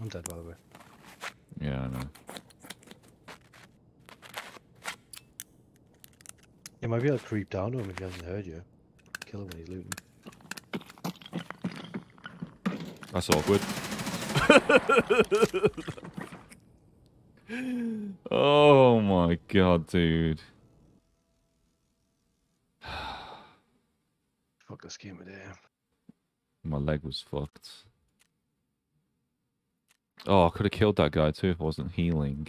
I'm dead, by the way. Yeah, I know. You might be able to creep down to him if he hasn't heard you. Kill him when he's looting. That's awkward. oh my god, dude. Fuck this game today. My leg was fucked. Oh, I could have killed that guy too if I wasn't healing.